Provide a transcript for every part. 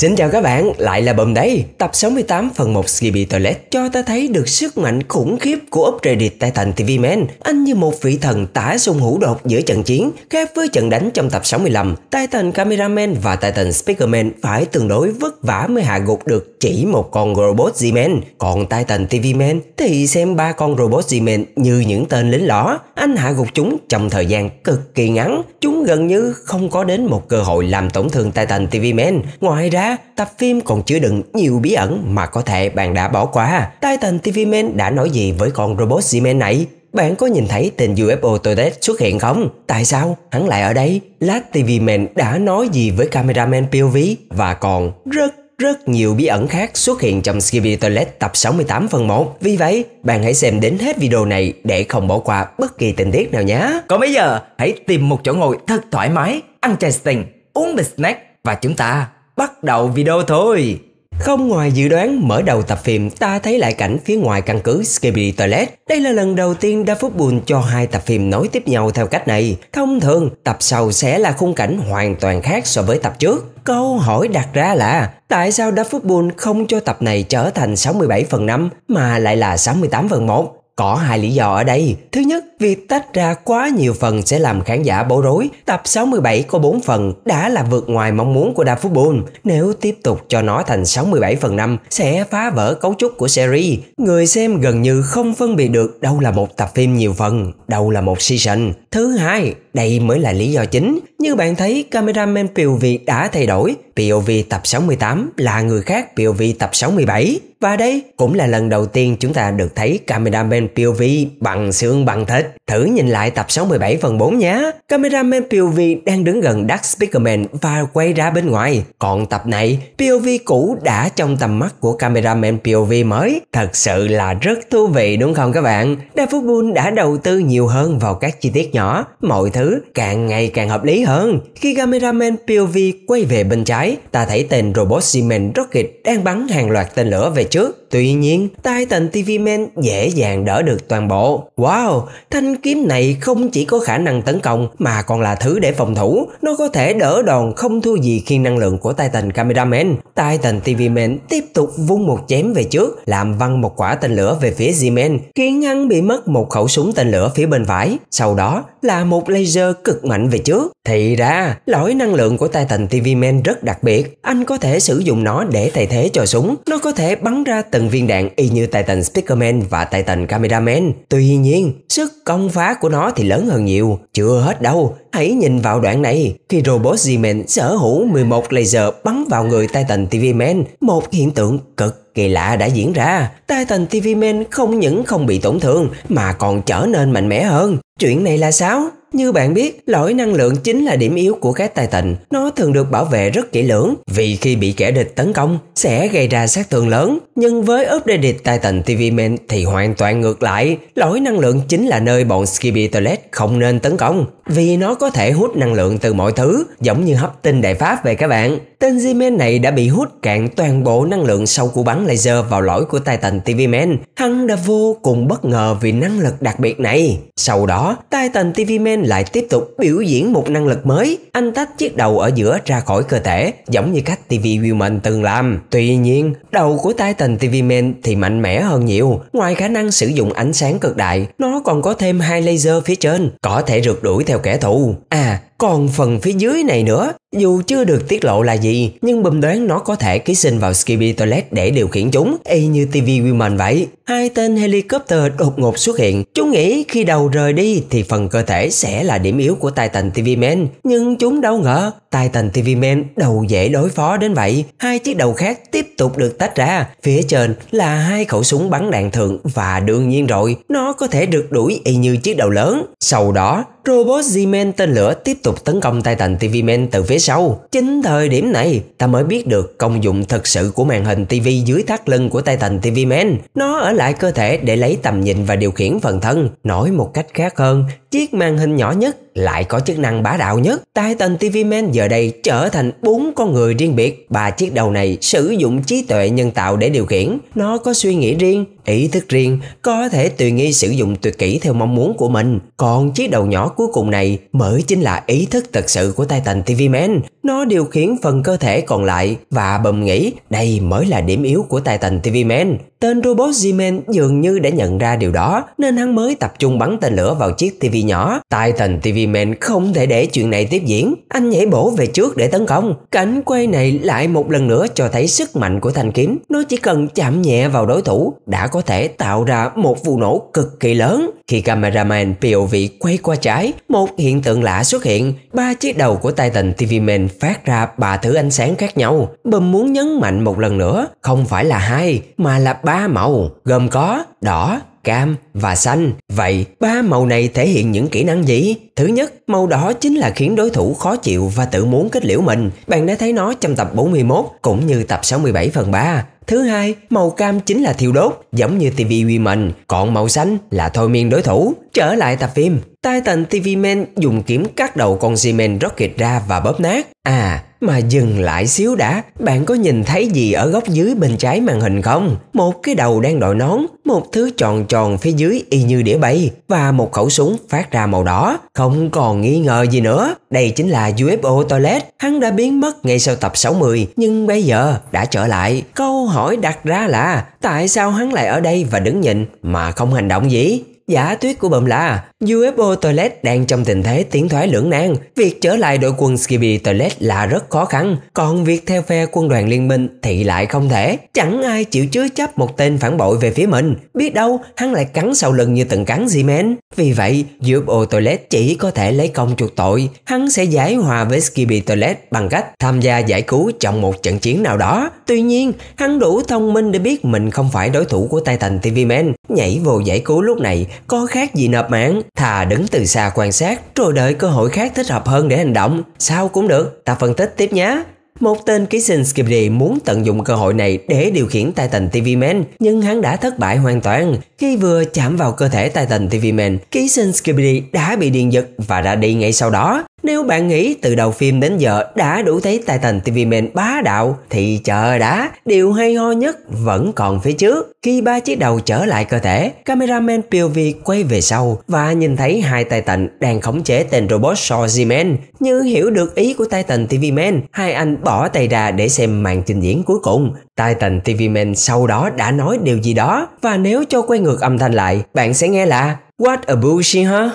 Xin chào các bạn, lại là Bùm đấy. Tập 68 phần 1 Skibidi Toilet cho ta thấy được sức mạnh khủng khiếp của Upgraded Titan TV Man. Anh như một vị thần tả sung hữu đột giữa trận chiến, khác với trận đánh trong tập 65. Titan Cameraman và Titan Speakerman phải tương đối vất vả mới hạ gục được chỉ một con robot Z-Man. Còn Titan TV Man thì xem ba con robot Z-Man như những tên lính lõ. Anh hạ gục chúng trong thời gian cực kỳ ngắn. Chúng gần như không có đến một cơ hội làm tổn thương Titan TV Man. Ngoài ra, tập phim còn chứa đựng nhiều bí ẩn mà có thể bạn đã bỏ qua. Titan TV Man đã nói gì với con robot Z-Man này? Bạn có nhìn thấy tên UFO Toilet xuất hiện không? Tại sao hắn lại ở đây? Lát TV Man đã nói gì với cameraman POV? Và còn rất rất nhiều bí ẩn khác xuất hiện trong Skippy Toilet tập 68 phần 1. Vì vậy, bạn hãy xem đến hết video này để không bỏ qua bất kỳ tình tiết nào nhé. Còn bây giờ, hãy tìm một chỗ ngồi thật thoải mái, ăn chai sting, uống bịch snack và chúng ta bắt đầu video thôi. Không ngoài dự đoán, mở đầu tập phim ta thấy lại cảnh phía ngoài căn cứ Skibidi Toilet. Đây là lần đầu tiên Da Phúc buồn cho hai tập phim nối tiếp nhau theo cách này. Thông thường, tập sau sẽ là khung cảnh hoàn toàn khác so với tập trước. Câu hỏi đặt ra là tại sao Da Phúc buồn không cho tập này trở thành 67 phần 5 mà lại là 68 phần 1? Có hai lý do ở đây. Thứ nhất, việc tách ra quá nhiều phần sẽ làm khán giả bối rối. Tập 67 có 4 phần đã là vượt ngoài mong muốn của Đa Football. Nếu tiếp tục cho nó thành 67 phần 5 sẽ phá vỡ cấu trúc của series. Người xem gần như không phân biệt được đâu là một tập phim nhiều phần, đâu là một season. Thứ hai, đây mới là lý do chính. Như bạn thấy, cameraman POV đã thay đổi. POV tập 68 là người khác POV tập 67. Và đây cũng là lần đầu tiên chúng ta được thấy cameraman POV bằng xương bằng thịt. Thử nhìn lại tập 67 phần 4 nhé. Cameraman POV đang đứng gần Dark Speakerman và quay ra bên ngoài. Còn tập này, POV cũ đã trong tầm mắt của cameraman POV mới. Thật sự là rất thú vị đúng không các bạn? David Bull đã đầu tư nhiều hơn vào các chi tiết nhỏ. Mọi thứ càng ngày càng hợp lý hơn. Khi cameraman POV quay về bên trái, ta thấy tên robot Siemens Rocket đang bắn hàng loạt tên lửa về trước. Tuy nhiên, Titan TV Man dễ dàng đỡ được toàn bộ. Wow, thanh kiếm này không chỉ có khả năng tấn công mà còn là thứ để phòng thủ. Nó có thể đỡ đòn không thua gì khi năng lượng của Titan Cameraman. Titan TV Man tiếp tục vung một chém về trước, làm văng một quả tên lửa về phía Z-Man, khiến hắn bị mất một khẩu súng tên lửa phía bên phải. Sau đó là một laser cực mạnh về trước. Thì ra, lõi năng lượng của Titan TV Man rất đặc biệt. Anh có thể sử dụng nó để thay thế cho súng. Nó có thể bắn ra từng viên đạn y như Titan Speakerman và Titan Cameraman. Tuy nhiên, sức công phá của nó thì lớn hơn nhiều. Chưa hết đâu, hãy nhìn vào đoạn này. Khi robot Z-Man sở hữu 11 laser bắn vào người Titan TV Man, một hiện tượng cực kỳ lạ đã diễn ra. Titan TV Man không những không bị tổn thương mà còn trở nên mạnh mẽ hơn. Chuyện này là sao? Như bạn biết, lõi năng lượng chính là điểm yếu của các Titan. Nó thường được bảo vệ rất kỹ lưỡng vì khi bị kẻ địch tấn công sẽ gây ra sát thương lớn. Nhưng với updated Titan TV Man thì hoàn toàn ngược lại. Lõi năng lượng chính là nơi bọn Skippy Toilet không nên tấn công vì nó có thể hút năng lượng từ mọi thứ giống như hấp tinh đại pháp về các bạn. Tên Z-Man này đã bị hút cạn toàn bộ năng lượng sau cú bắn laser vào lõi của Titan TV Man. Hắn đã vô cùng bất ngờ vì năng lực đặc biệt này. Sau đó, Titan TV Man lại tiếp tục biểu diễn một năng lực mới. Anh tách chiếc đầu ở giữa ra khỏi cơ thể, giống như cách TV Woman từng làm. Tuy nhiên, đầu của Titan TV Man thì mạnh mẽ hơn nhiều. Ngoài khả năng sử dụng ánh sáng cực đại, nó còn có thêm hai laser phía trên, có thể rượt đuổi theo kẻ thù. À, còn phần phía dưới này nữa, dù chưa được tiết lộ là gì, nhưng bùm đoán nó có thể ký sinh vào Skippy Toilet để điều khiển chúng, y như TV Woman vậy. Hai tên helicopter đột ngột xuất hiện. Chúng nghĩ khi đầu rời đi thì phần cơ thể sẽ là điểm yếu của Titan TV Man. Nhưng chúng đâu ngờ, Titan TV Man đầu dễ đối phó đến vậy. Hai chiếc đầu khác tiếp tục được tách ra. Phía trên là hai khẩu súng bắn đạn thượng và đương nhiên rồi, nó có thể được đuổi y như chiếc đầu lớn. Sau đó, robot Z-Man tên lửa tiếp tục tấn công Titan TV Man từ phía sau. Chính thời điểm này, ta mới biết được công dụng thực sự của màn hình TV dưới thắt lưng của Titan TV Man. Nó ở lại cơ thể để lấy tầm nhìn và điều khiển phần thân. Nói một cách khác hơn, chiếc màn hình nhỏ nhất lại có chức năng bá đạo nhất. Titan TV Man giờ đây trở thành bốn con người riêng biệt. Ba chiếc đầu này sử dụng trí tuệ nhân tạo để điều khiển. Nó có suy nghĩ riêng, ý thức riêng, có thể tùy nghi sử dụng tuyệt kỹ theo mong muốn của mình. Còn chiếc đầu nhỏ cuối cùng này mới chính là ý thức thật sự của Titan TV Man nó điều khiển phần cơ thể còn lại và bầm nghĩ đây mới là điểm yếu của Titan TV Man. Tên robot G-Man dường như đã nhận ra điều đó, nên hắn mới tập trung bắn tên lửa vào chiếc TV nhỏ. Titan TV Man không thể để chuyện này tiếp diễn. Anh nhảy bổ về trước để tấn công. Cảnh quay này lại một lần nữa cho thấy sức mạnh của thanh kiếm. Nó chỉ cần chạm nhẹ vào đối thủ đã có thể tạo ra một vụ nổ cực kỳ lớn. Khi cameraman POV quay qua trái, một hiện tượng lạ xuất hiện. Ba chiếc đầu của Titan TV Man phát ra ba thứ ánh sáng khác nhau. Bùm muốn nhấn mạnh một lần nữa, không phải là hai mà là ba màu, gồm có đỏ, cam và xanh. Vậy ba màu này thể hiện những kỹ năng gì? Thứ nhất, màu đỏ chính là khiến đối thủ khó chịu và tự muốn kết liễu mình. Bạn đã thấy nó trong tập 41 cũng như tập 67 phần 3. Thứ hai, màu cam chính là thiêu đốt, giống như TV Women, còn màu xanh là thôi miên đối thủ. Trở lại tập phim, Titan TV Man dùng kiếm cắt đầu con Siemens Rocket ra và bóp nát. À, mà dừng lại xíu đã, bạn có nhìn thấy gì ở góc dưới bên trái màn hình không? Một cái đầu đang đội nón, một thứ tròn tròn phía dưới y như đĩa bay và một khẩu súng phát ra màu đỏ. Không còn nghi ngờ gì nữa, đây chính là UFO Toilet. Hắn đã biến mất ngay sau tập 60 nhưng bây giờ đã trở lại. Câu hỏi đặt ra là tại sao hắn lại ở đây và đứng nhìn mà không hành động gì? Giả thuyết của bầm là UFO Toilet đang trong tình thế tiến thoái lưỡng nan. Việc trở lại đội quân Skibby Toilet là rất khó khăn, còn việc theo phe quân đoàn liên minh thì lại không thể. Chẳng ai chịu chứa chấp một tên phản bội về phía mình. Biết đâu hắn lại cắn sau lưng như từng cắn G-Man. Vì vậy, UFO Toilet chỉ có thể lấy công chuộc tội. Hắn sẽ giải hòa với Skibby Toilet bằng cách tham gia giải cứu trong một trận chiến nào đó. Tuy nhiên, hắn đủ thông minh để biết mình không phải đối thủ của Titan TV Man. Nhảy vô giải cứu lúc này có khác gì nộp mạng. Thà đứng từ xa quan sát rồi đợi cơ hội khác thích hợp hơn để hành động. Sao cũng được, ta phân tích tiếp nhé. Một tên ký sinh Skibidi muốn tận dụng cơ hội này để điều khiển Titan TV Man, nhưng hắn đã thất bại hoàn toàn. Khi vừa chạm vào cơ thể Titan TV Man, ký sinh Skibidi đã bị điện giật và ra đi ngay sau đó. Nếu bạn nghĩ từ đầu phim đến giờ đã đủ thấy Titan TV Man bá đạo thì chờ đã, điều hay ho nhất vẫn còn phía trước. Khi ba chiếc đầu trở lại cơ thể, cameraman POV quay về sau và nhìn thấy hai Titan đang khống chế tên robot Shawzy Như hiểu được ý của Titan TV Man, hai anh bỏ tay ra để xem màn trình diễn cuối cùng. Titan TV Man sau đó đã nói điều gì đó và nếu cho quay ngược âm thanh lại, bạn sẽ nghe là What a bullshit huh?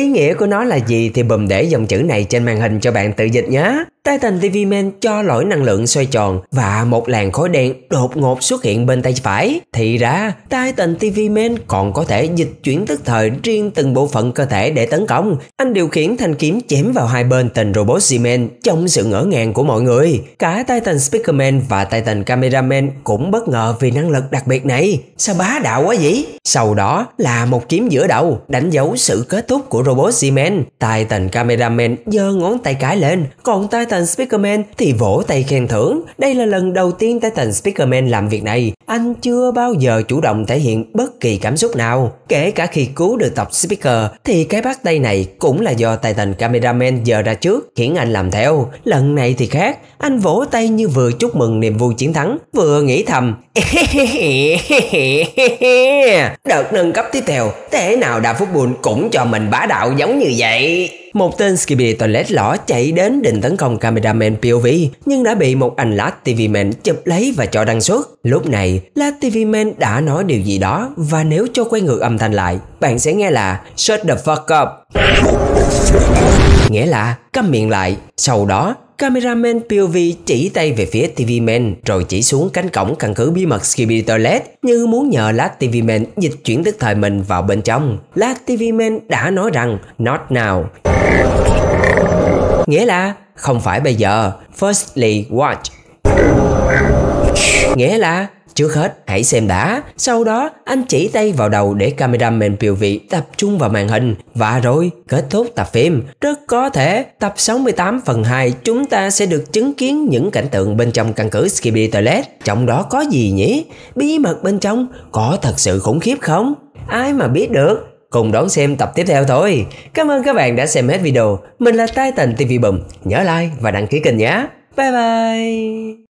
Ý nghĩa của nó là gì thì bùm để dòng chữ này trên màn hình cho bạn tự dịch nhé. Titan TV Man cho lỗi năng lượng xoay tròn và một làn khói đen đột ngột xuất hiện bên tay phải. Thì ra, Titan TV Man còn có thể dịch chuyển tức thời riêng từng bộ phận cơ thể để tấn công. Anh điều khiển thanh kiếm chém vào hai bên tên robot Siemens trong sự ngỡ ngàng của mọi người. Cả Titan Speakerman và Titan Cameraman cũng bất ngờ vì năng lực đặc biệt này. Sao bá đạo quá vậy? Sau đó là một kiếm giữa đầu đánh dấu sự kết thúc của robot Siemens. Titan Cameraman giơ ngón tay cái lên, còn Titan Speakerman thì vỗ tay khen thưởng. Đây là lần đầu tiên Titan Speakerman làm việc này. Anh chưa bao giờ chủ động thể hiện bất kỳ cảm xúc nào. Kể cả khi cứu được tập Speaker thì cái bắt tay này cũng là do Titan Cameraman giờ ra trước khiến anh làm theo. Lần này thì khác, anh vỗ tay như vừa chúc mừng niềm vui chiến thắng, vừa nghĩ thầm Đợt nâng cấp tiếp theo, thế nào Đa Phúc buồn cũng cho mình bá đạo giống như vậy. Một tên Skibidi Toilet lỏ chạy đến định tấn công cameraman POV nhưng đã bị một anh Lát TV Man chụp lấy và cho đăng xuất. Lúc này, Lát TV Man đã nói điều gì đó và nếu cho quay ngược âm thanh lại, bạn sẽ nghe là Shut the fuck up. Nghĩa là câm miệng lại. Sau đó, Cameraman POV chỉ tay về phía TV Man rồi chỉ xuống cánh cổng căn cứ bí mật Skibidi Toilet như muốn nhờ Lát TV Man dịch chuyển tức thời mình vào bên trong. Lát TV Man đã nói rằng Not now. Nghĩa là không phải bây giờ. Firstly, watch. Nghĩa là Trước hết, hãy xem đã. Sau đó, anh chỉ tay vào đầu để cameraman vị tập trung vào màn hình. Và rồi, kết thúc tập phim. Rất có thể, tập 68 phần 2 chúng ta sẽ được chứng kiến những cảnh tượng bên trong căn cứ Skibidi Toilet. Trong đó có gì nhỉ? Bí mật bên trong có thật sự khủng khiếp không? Ai mà biết được? Cùng đón xem tập tiếp theo thôi. Cảm ơn các bạn đã xem hết video. Mình là Titan TV Bùm. Nhớ like và đăng ký kênh nhé. Bye bye.